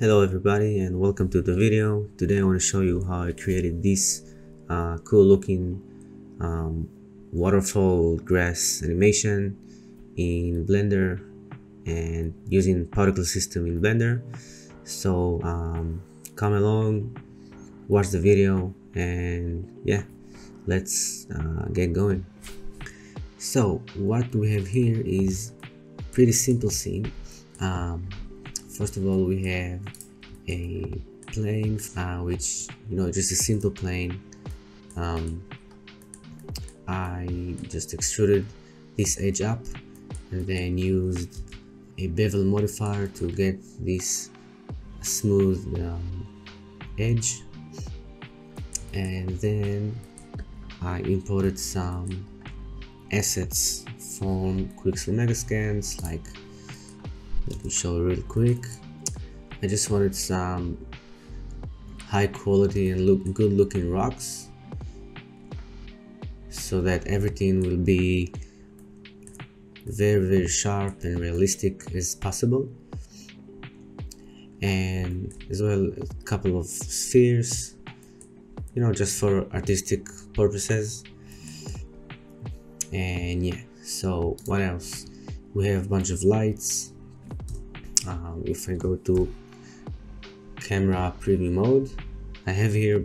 Hello everybody and welcome to the video. Today I want to show you how I created this uh, cool looking um, waterfall grass animation in Blender and using particle system in Blender. So um, come along, watch the video and yeah, let's uh, get going. So what we have here is pretty simple scene. Um, first of all we have a plane uh, which you know just a simple plane. Um, I just extruded this edge up and then used a bevel modifier to get this smooth um, edge. And then I imported some assets from Quixel Megascans like let me show real quick. I just wanted some high quality and look good looking rocks so that everything will be very very sharp and realistic as possible. And as well a couple of spheres you know just for artistic purposes. And yeah so what else? We have a bunch of lights um, if I go to camera preview mode I have here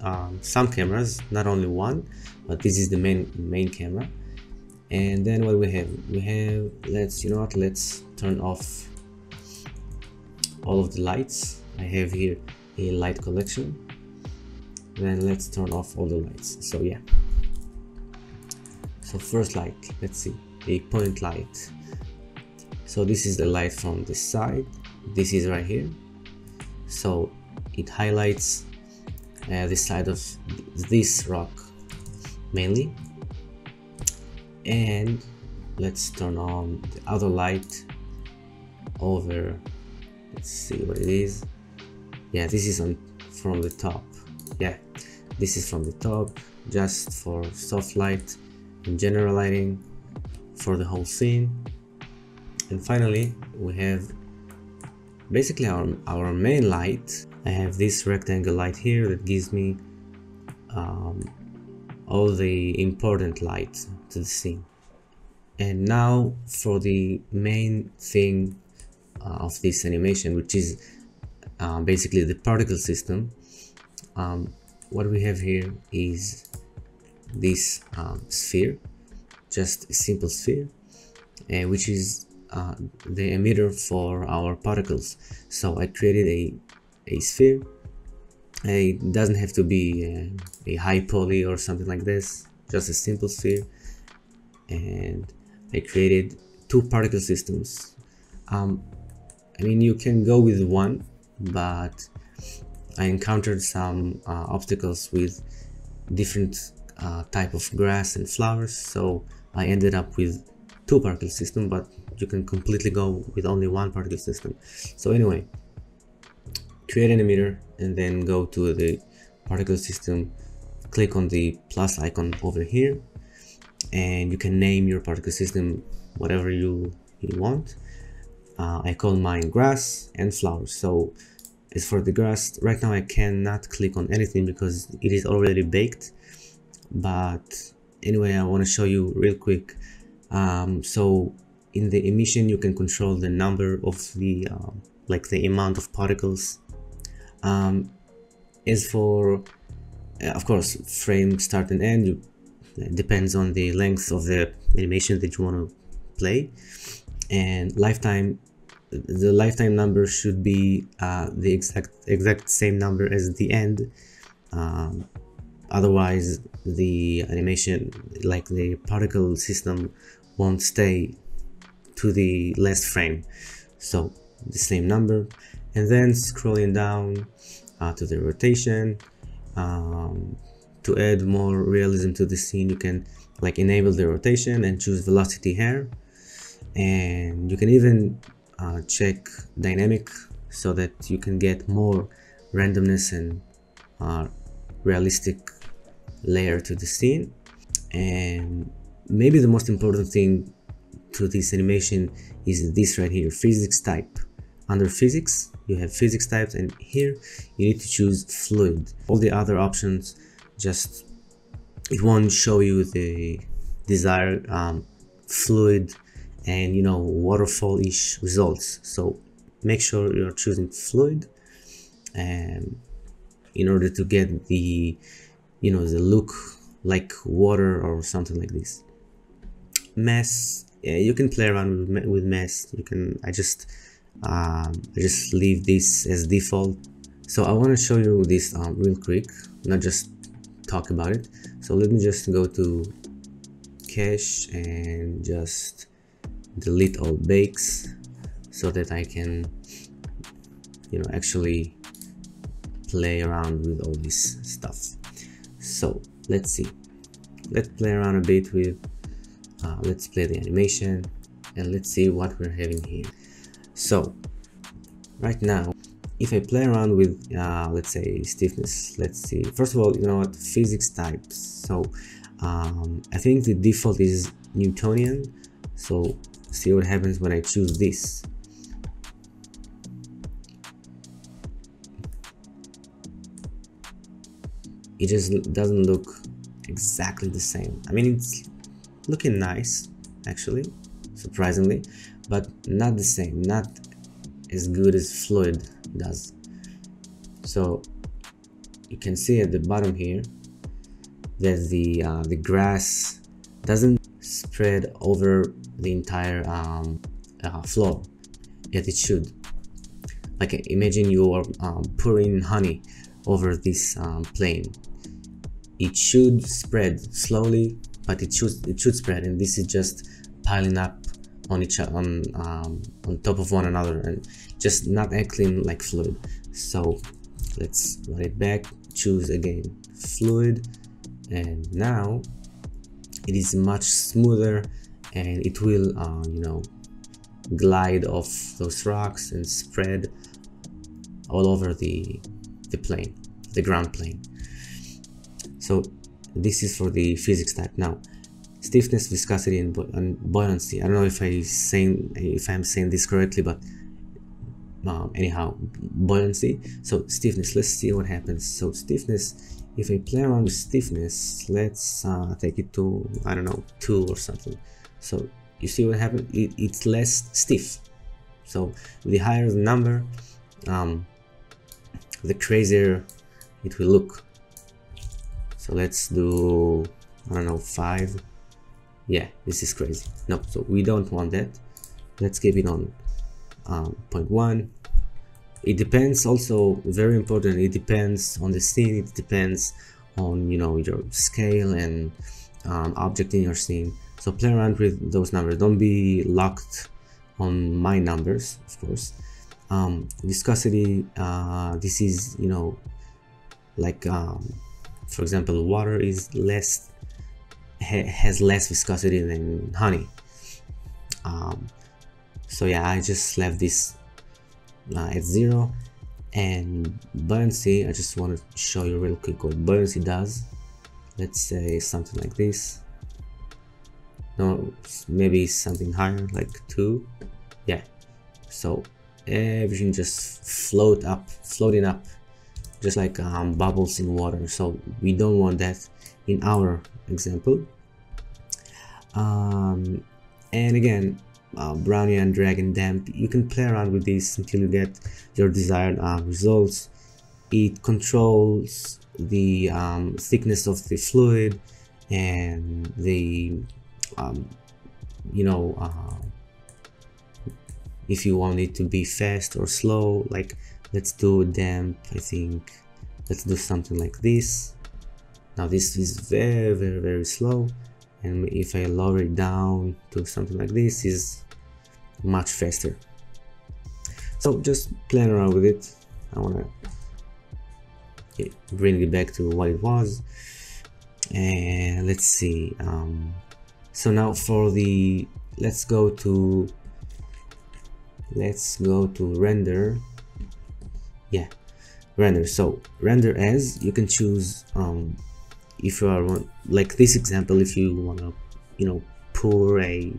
um, some cameras not only one but this is the main main camera. And then what we have? We have let's you know what? Let's turn off all of the lights. I have here a light collection. Then let's turn off all the lights. So yeah. So first light let's see. A point light so this is the light from this side. This is right here. So it highlights uh, the side of this rock mainly. And let's turn on the other light over. Let's see what it is. Yeah this is on from the top. Yeah this is from the top just for soft light and general lighting for the whole scene and finally we have basically our, our main light. I have this rectangle light here that gives me um, all the important light to the scene. And now for the main thing uh, of this animation which is uh, basically the particle system um, what we have here is this um, sphere just a simple sphere uh, which is uh, the emitter for our particles. So I created a, a sphere. It doesn't have to be a, a high poly or something like this just a simple sphere. And I created two particle systems. Um, I mean you can go with one but I encountered some uh, obstacles with different uh, type of grass and flowers. So I ended up with two particle system but you can completely go with only one particle system. So anyway create an emitter and then go to the particle system click on the plus icon over here and you can name your particle system whatever you, you want. Uh, I call mine grass and flowers. So as for the grass right now I cannot click on anything because it is already baked. But anyway I want to show you real quick. Um, so in the emission you can control the number of the uh, like the amount of particles. Um, as for uh, of course frame start and end you, depends on the length of the animation that you want to play. And lifetime the lifetime number should be uh, the exact exact same number as the end. Um, otherwise the animation like the particle system won't stay to the last frame. So the same number. And then scrolling down uh, to the rotation um, to add more realism to the scene you can like enable the rotation and choose velocity hair and you can even uh, check dynamic so that you can get more randomness and uh, realistic layer to the scene. And maybe the most important thing to this animation is this right here physics type. Under physics you have physics types and here you need to choose fluid. All the other options just it won't show you the desired um, fluid and you know waterfall-ish results. So make sure you're choosing fluid and in order to get the you know the look like water or something like this. Yeah, you can play around with, with mesh you can I just um, I just leave this as default. So I want to show you this um, real quick not just talk about it. So let me just go to cache and just delete all bakes so that I can you know actually play around with all this stuff. So let's see. Let's play around a bit with uh, let's play the animation and let's see what we're having here. So right now if I play around with uh, let's say stiffness let's see. First of all you know what? Physics types. So um, I think the default is Newtonian. So see what happens when I choose this. It just doesn't look exactly the same. I mean it's looking nice actually surprisingly but not the same not as good as fluid does. So you can see at the bottom here that the uh, the grass doesn't spread over the entire um, uh, floor yet it should. Like imagine you are um, pouring honey over this um, plane it should spread slowly but it should it should spread and this is just piling up on each on um, on top of one another and just not acting like fluid. So let's run it back choose again fluid and now it is much smoother and it will uh, you know glide off those rocks and spread all over the the plane the ground plane. So this is for the physics type. Now stiffness viscosity and, and buoyancy. I don't know if i saying if i'm saying this correctly but um, anyhow buoyancy. So stiffness. Let's see what happens. So stiffness if i play around with stiffness let's uh, take it to i don't know two or something. So you see what happened? It, it's less stiff. So the higher the number um, the crazier it will look so let's do i don't know five. Yeah this is crazy. No so we don't want that. Let's keep it on um, 0.1 it depends also very important it depends on the scene it depends on you know your scale and um, object in your scene. So play around with those numbers. Don't be locked on my numbers of course. Um, viscosity uh, this is you know like um, for example water is less ha has less viscosity than honey. Um, so yeah I just left this uh, at zero. And buoyancy I just want to show you real quick what buoyancy does. Let's say something like this. No maybe something higher like two. Yeah. So everything just float up floating up just like um, bubbles in water. So we don't want that in our example. Um, and again uh, Brownian Drag and Damp you can play around with this until you get your desired uh, results. It controls the um, thickness of the fluid and the um, you know uh, if you want it to be fast or slow like let's do damp i think. Let's do something like this. Now this is very very very slow. And if i lower it down to something like this is much faster. So just playing around with it. I want to bring it back to what it was. And let's see um, so now for the let's go to let's go to render yeah. Render. So render as you can choose um if you are like this example if you want to you know pour a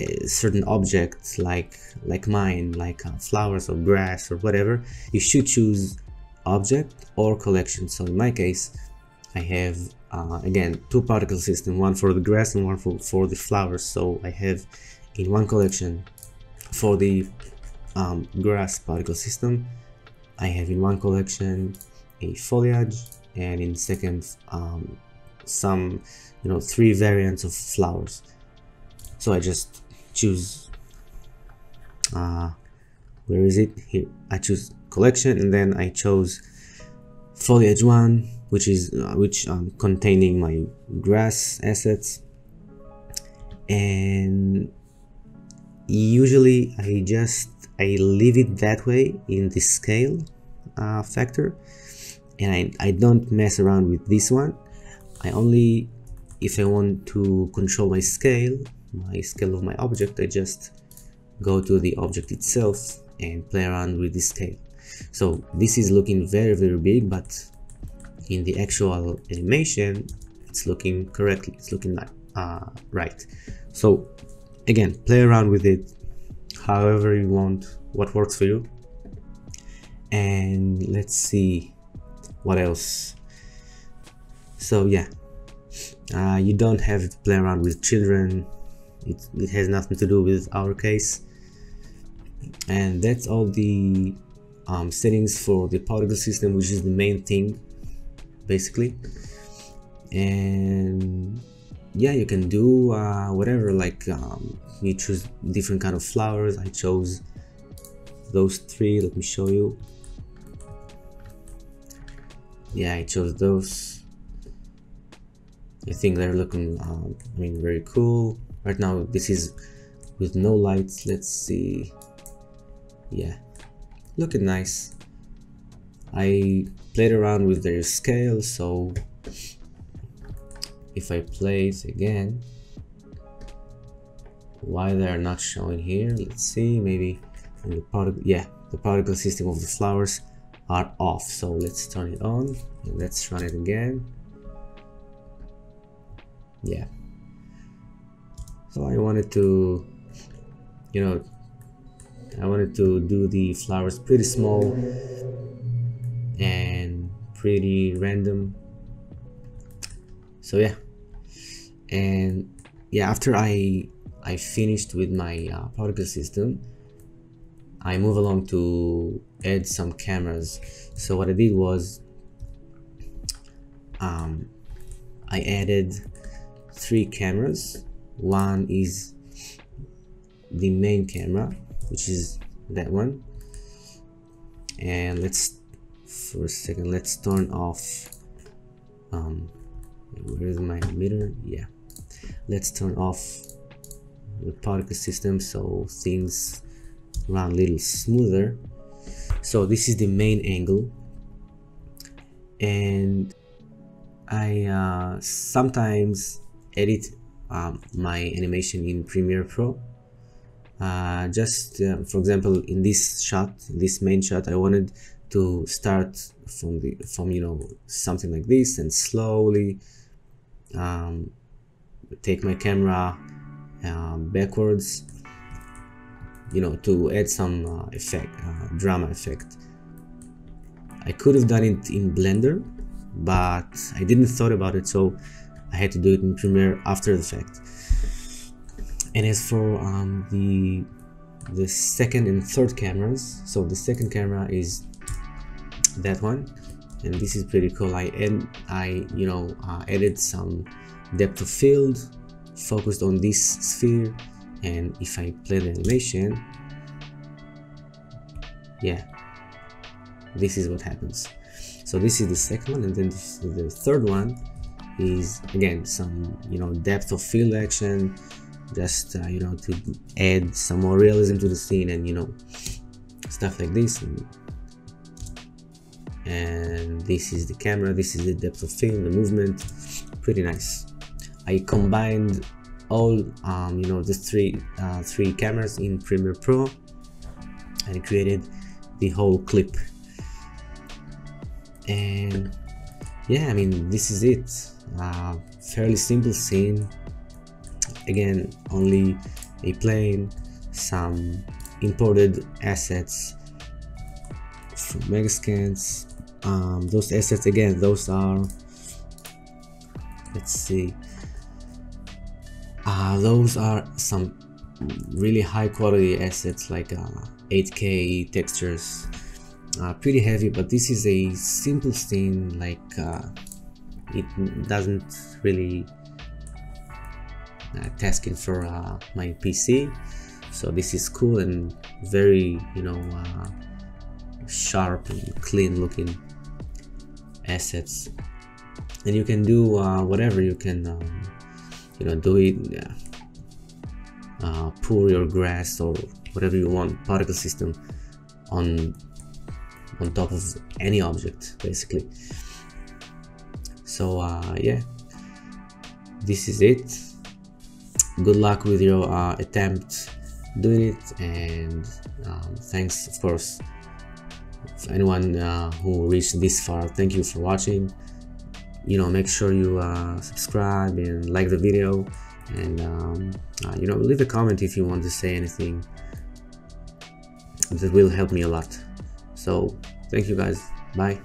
a certain object like like mine like uh, flowers or grass or whatever you should choose object or collection. So in my case I have uh, again two particle system one for the grass and one for, for the flowers. So I have in one collection for the um, grass particle system I have in one collection a foliage and in second um, some you know three variants of flowers. So I just choose uh, where is it? Here. I choose collection and then I chose foliage one which is uh, which um, containing my grass assets. And usually I just I leave it that way in the scale uh, factor. And I, I don't mess around with this one. I only if I want to control my scale my scale of my object I just go to the object itself and play around with the scale. So this is looking very very big but in the actual animation it's looking correctly. It's looking like, uh, right. So again play around with it however you want what works for you. And let's see what else. So yeah. Uh, you don't have to play around with children. It, it has nothing to do with our case. And that's all the um, settings for the particle system which is the main thing basically. And yeah you can do uh, whatever like um, you choose different kind of flowers. I chose those three let me show you. Yeah I chose those. I think they're looking um, I mean very cool. Right now this is with no lights. Let's see. Yeah looking nice. I played around with their scale so if I play it again why they're not showing here? Let's see maybe the particle yeah the particle system of the flowers are off. So let's turn it on and let's run it again. Yeah. So I wanted to you know I wanted to do the flowers pretty small and pretty random so yeah. And yeah after I I finished with my uh, particle system I move along to add some cameras. So what I did was um, I added three cameras. One is the main camera which is that one. And let's for a second let's turn off um where is my emitter? Yeah. Let's turn off the particle system so things run a little smoother. So this is the main angle. And I uh, sometimes edit um, my animation in Premiere Pro. Uh, just uh, for example in this shot this main shot I wanted to start from the from you know something like this and slowly um, take my camera uh, backwards you know to add some uh, effect uh, drama effect. I could have done it in blender but I didn't thought about it so I had to do it in Premiere after the fact. And as for um, the the second and third cameras so the second camera is that one and this is pretty cool. I and I you know uh, added some depth of field focused on this sphere. And if I play the animation yeah this is what happens. So this is the second one. And then the third one is again some you know depth of field action. Just uh, you know to add some more realism to the scene and you know stuff like this. And, and this is the camera this is the depth of field the movement. Pretty nice. I combined all um, you know the three uh, three cameras in Premiere Pro and created the whole clip. And yeah I mean this is it. Uh, fairly simple scene. Again only a plane some imported assets from megascans um, those assets again those are let's see. Uh, those are some really high quality assets like uh, 8k textures. Uh, pretty heavy but this is a simple scene like uh, it doesn't really uh, tasking for uh, my PC so this is cool and very you know sharp and clean looking assets. And you can do uh, whatever you can um, you know do it uh, pour your grass or whatever you want particle system on on top of any object basically. So uh, yeah. This is it. Good luck with your uh, attempt doing it and um, thanks of course for anyone uh, who reached this far thank you for watching. You know make sure you uh, subscribe and like the video. And um, uh, you know leave a comment if you want to say anything. That will help me a lot. So thank you guys. Bye